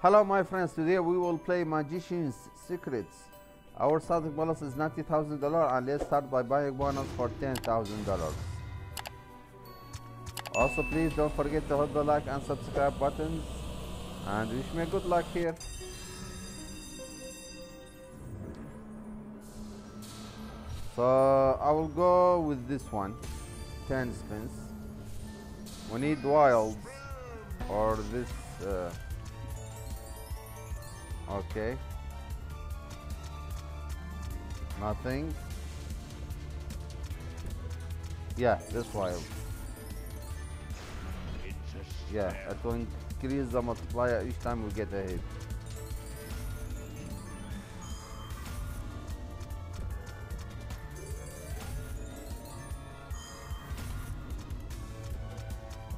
Hello my friends, today we will play Magician's Secrets. Our starting bonus is $90,000 and let's start by buying bonus for $10,000. Also please don't forget to hit the like and subscribe buttons and wish me good luck here. So I will go with this one, 10 spins. We need wilds or this, uh, okay. Nothing. Yeah, this wild. Yeah, it will increase the multiplier each time we get a hit.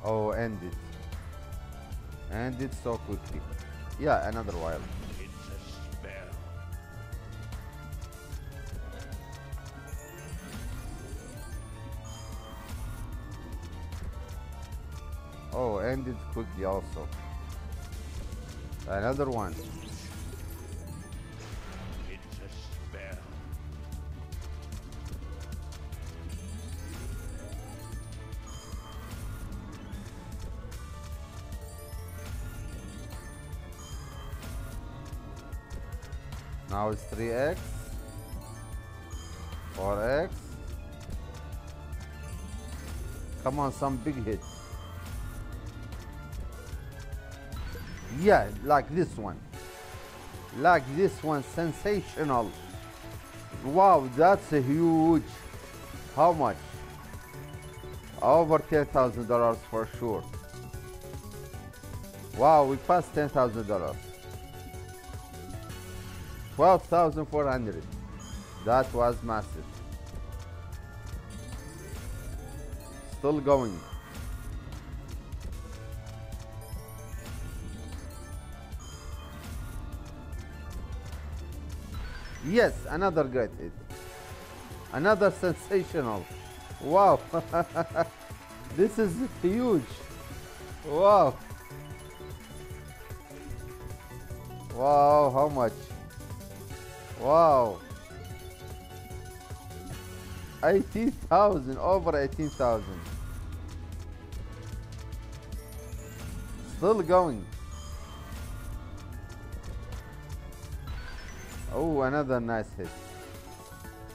Oh, end it. End it so quickly. Yeah, another wild. Oh, end it quickly also. Another one. It's a spell. Now it's 3x. 4x. Come on, some big hit. Yeah, like this one. Like this one, sensational. Wow, that's a huge. How much? Over $10,000 for sure. Wow, we passed $10,000. 12,400. That was massive. Still going. Yes, another great hit. Another sensational. Wow. this is huge. Wow. Wow, how much? Wow. 18,000, over 18,000. Still going. Oh, another nice hit.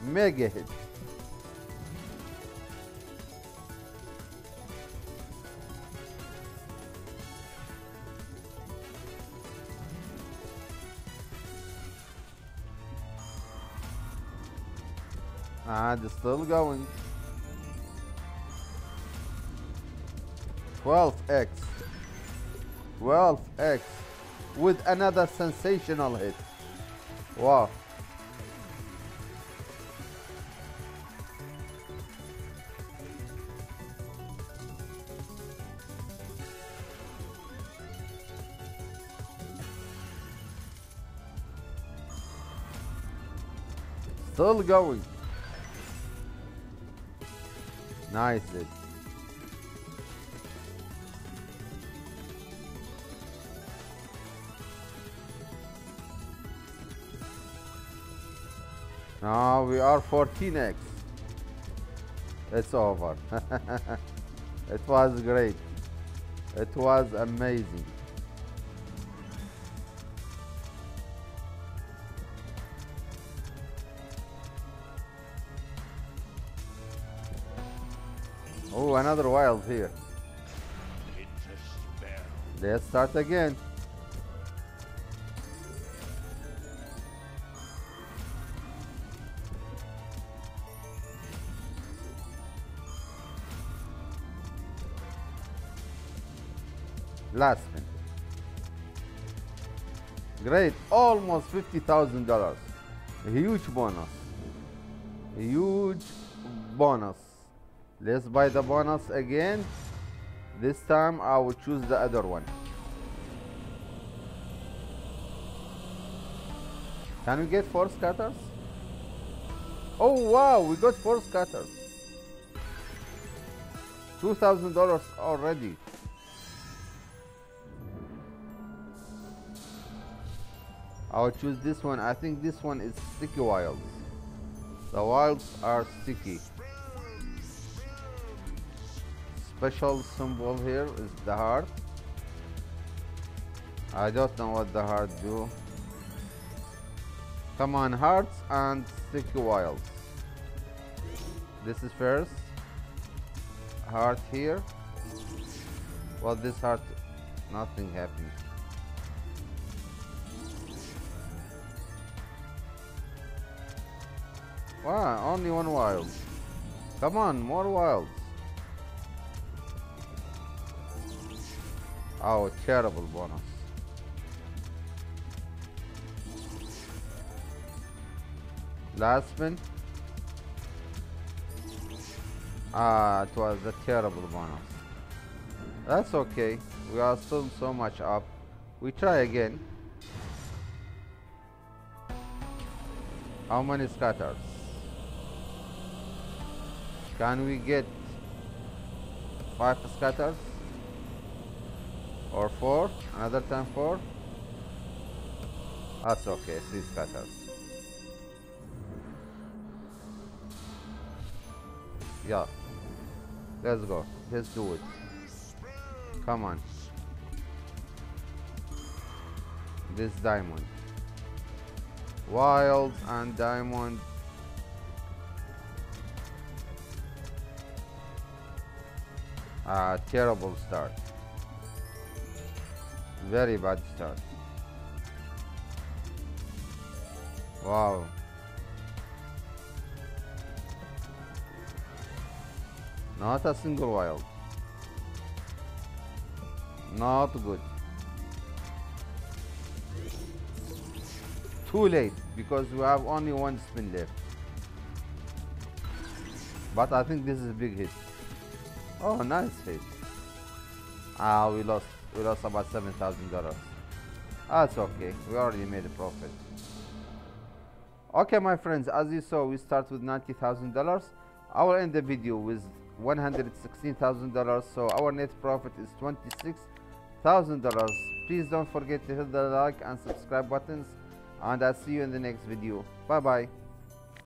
Mega hit. Ah, and it's still going. 12x. 12x with another sensational hit. Wow. Still going. Nice hit. Now we are 14x. It's over. it was great. It was amazing. Oh, another wild here. It's a spell. Let's start again. Last spin. Great, almost $50,000. A huge bonus. Huge bonus. Let's buy the bonus again. This time I will choose the other one. Can we get four scatters? Oh wow, we got four scatters. $2,000 already. I'll choose this one. I think this one is sticky wilds. The wilds are sticky. Special symbol here is the heart. I don't know what the heart do come on hearts and sticky wilds. This is first. Heart here. Well this heart nothing happened wow only one wild. Come on more wilds. Oh terrible bonus. Last spin ah it was a terrible bonus. That's okay. We are still so much up. We try again. How many scatters can we get five scatters? Or four? Another time four? That's okay three scatters. Yeah. Let's go. Let's do it. Come on. This diamond. Wild and diamond ah terrible start. Very bad start. Wow. Not a single wild. Not good. Too late because we have only one spin left. But I think this is a big hit oh nice hit ah we lost we lost about seven thousand dollars. That's okay. We already made a profit. Okay my friends as you saw we start with ninety thousand dollars. I will end the video with one hundred sixteen thousand dollars so our net profit is twenty six thousand dollars. Please don't forget to hit the like and subscribe buttons and I'll see you in the next video. Bye bye